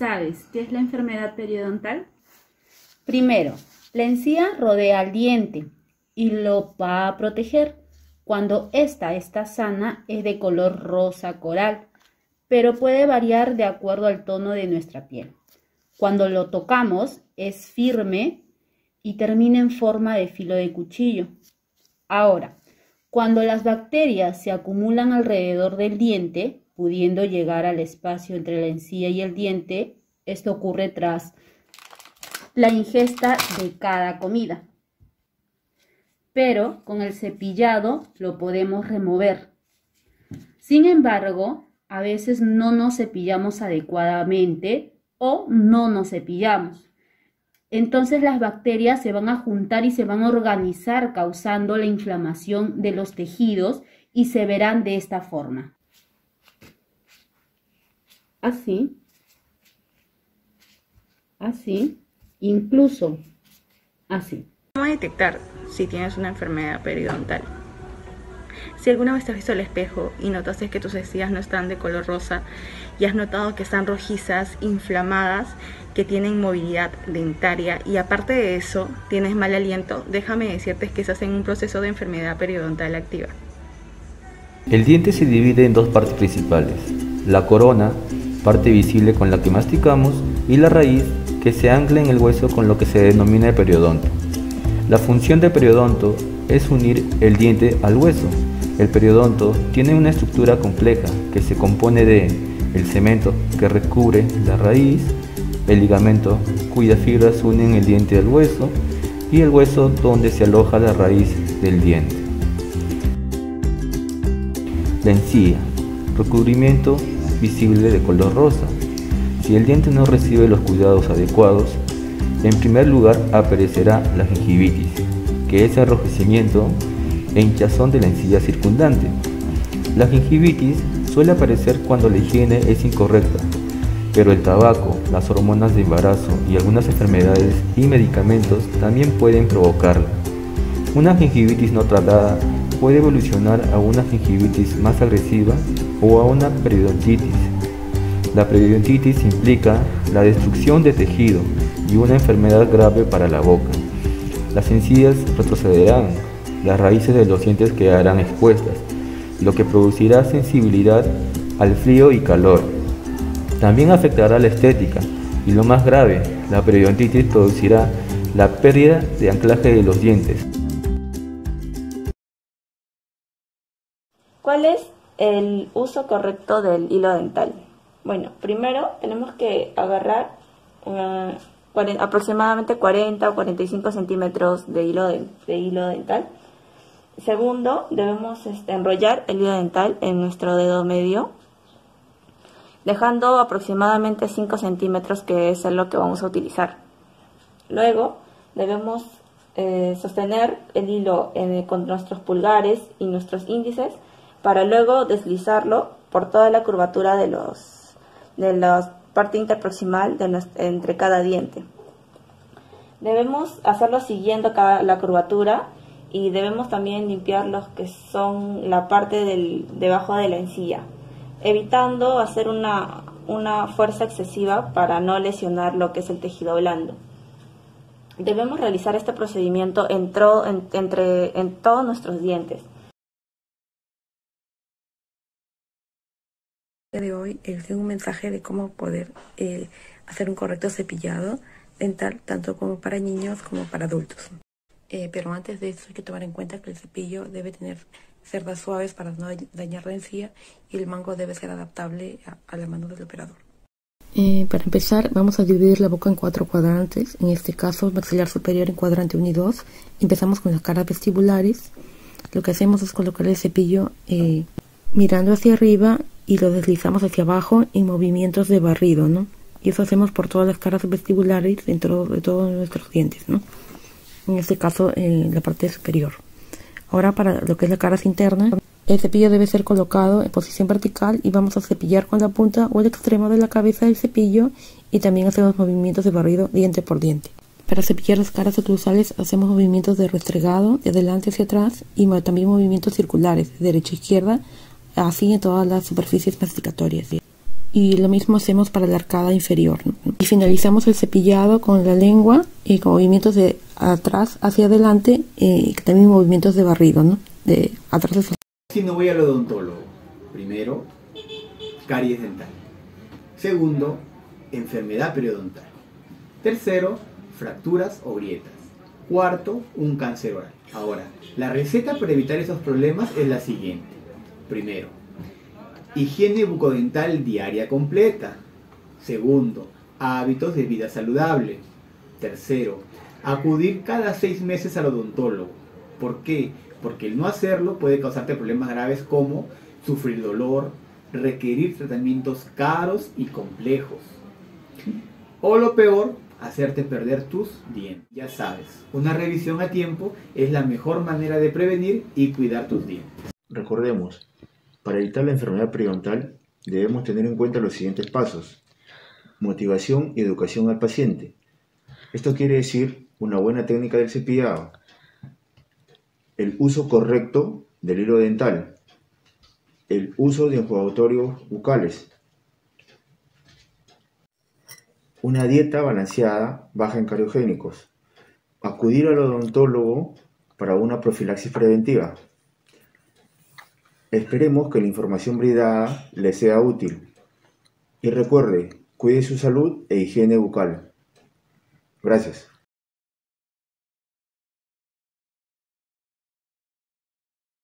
¿Sabes qué es la enfermedad periodontal? Primero, la encía rodea al diente y lo va a proteger. Cuando ésta está sana es de color rosa coral, pero puede variar de acuerdo al tono de nuestra piel. Cuando lo tocamos es firme y termina en forma de filo de cuchillo. Ahora, cuando las bacterias se acumulan alrededor del diente, pudiendo llegar al espacio entre la encía y el diente, esto ocurre tras la ingesta de cada comida. Pero con el cepillado lo podemos remover. Sin embargo, a veces no nos cepillamos adecuadamente o no nos cepillamos entonces las bacterias se van a juntar y se van a organizar causando la inflamación de los tejidos y se verán de esta forma. Así, así, incluso así. ¿Cómo detectar si tienes una enfermedad periodontal? Si alguna vez te has visto al espejo y notaste que tus encías no están de color rosa y has notado que están rojizas, inflamadas, que tienen movilidad dentaria y aparte de eso tienes mal aliento, déjame decirte que estás en un proceso de enfermedad periodontal activa. El diente se divide en dos partes principales, la corona, parte visible con la que masticamos, y la raíz, que se ancla en el hueso con lo que se denomina periodonto. La función del periodonto es unir el diente al hueso. El periodonto tiene una estructura compleja que se compone de el cemento que recubre la raíz, el ligamento cuyas fibras unen el diente al hueso y el hueso donde se aloja la raíz del diente. La encía, recubrimiento visible de color rosa. Si el diente no recibe los cuidados adecuados, en primer lugar aparecerá la gingivitis, que es enrojecimiento e hinchazón de la encía circundante. La gingivitis suele aparecer cuando la higiene es incorrecta pero el tabaco, las hormonas de embarazo y algunas enfermedades y medicamentos también pueden provocarla. Una gingivitis no tratada puede evolucionar a una gingivitis más agresiva o a una periodontitis. La periodontitis implica la destrucción de tejido y una enfermedad grave para la boca. Las encías retrocederán, las raíces de los dientes quedarán expuestas, lo que producirá sensibilidad al frío y calor, también afectará la estética y lo más grave, la periodontitis producirá la pérdida de anclaje de los dientes. ¿Cuál es el uso correcto del hilo dental? Bueno, primero tenemos que agarrar aproximadamente 40 o 45 centímetros de hilo, de, hilo dental. Segundo, debemos este, enrollar el hilo dental en nuestro dedo medio dejando aproximadamente 5 centímetros que es lo que vamos a utilizar. Luego debemos eh, sostener el hilo con nuestros pulgares y nuestros índices para luego deslizarlo por toda la curvatura de, los, de la parte interproximal de entre cada diente. Debemos hacerlo siguiendo cada, la curvatura y debemos también limpiar los que son la parte del, debajo de la encilla evitando hacer una, fuerza excesiva para no lesionar lo que es el tejido blando. Debemos realizar este procedimiento en, entre, en todos nuestros dientes. De hoy les tengo un mensaje de cómo poder eh, hacer un correcto cepillado dental tanto como para niños como para adultos. Eh, pero antes de eso hay que tomar en cuenta que el cepillo debe tener cerdas suaves para no dañar la encía y el mango debe ser adaptable a, la mano del operador. Eh, para empezar, vamos a dividir la boca en cuatro cuadrantes. En este caso, maxilar superior en cuadrante 1 y 2. Empezamos con las caras vestibulares. Lo que hacemos es colocar el cepillo eh, mirando hacia arriba y lo deslizamos hacia abajo en movimientos de barrido, ¿no? Y eso hacemos por todas las caras vestibulares dentro de todos nuestros dientes, ¿no? En este caso, en la parte superior. Ahora para lo que es la cara interna, el cepillo debe ser colocado en posición vertical y vamos a cepillar con la punta o el extremo de la cabeza del cepillo y también hacemos movimientos de barrido diente por diente. Para cepillar las caras oclusales hacemos movimientos de restregado de adelante hacia atrás y también movimientos circulares de derecha a izquierda, así en todas las superficies masticatorias. y lo mismo hacemos para la arcada inferior. Y finalizamos el cepillado con la lengua y con movimientos de atrás hacia adelante y también movimientos de barrido. De atrás hacia Si no voy al odontólogo, primero, caries dental. Segundo, enfermedad periodontal. Tercero, fracturas o grietas. Cuarto, un cáncer oral. Ahora, la receta para evitar esos problemas es la siguiente. Primero, higiene bucodental diaria completa. Segundo, hábitos de vida saludable. Tercero, acudir cada seis meses al odontólogo. ¿Por qué? Porque el no hacerlo puede causarte problemas graves como sufrir dolor, requerir tratamientos caros y complejos. O lo peor, hacerte perder tus dientes. Ya sabes, una revisión a tiempo es la mejor manera de prevenir y cuidar tus dientes. Recordemos, para evitar la enfermedad periodontal debemos tener en cuenta los siguientes pasos. Motivación y educación al paciente. Esto quiere decir una buena técnica del cepillado, el uso correcto del hilo dental, el uso de enjuagatorios bucales, una dieta balanceada baja en cariogénicos, acudir al odontólogo para una profilaxis preventiva. Esperemos que la información brindada le sea útil. Y recuerde, cuide su salud e higiene bucal. Gracias.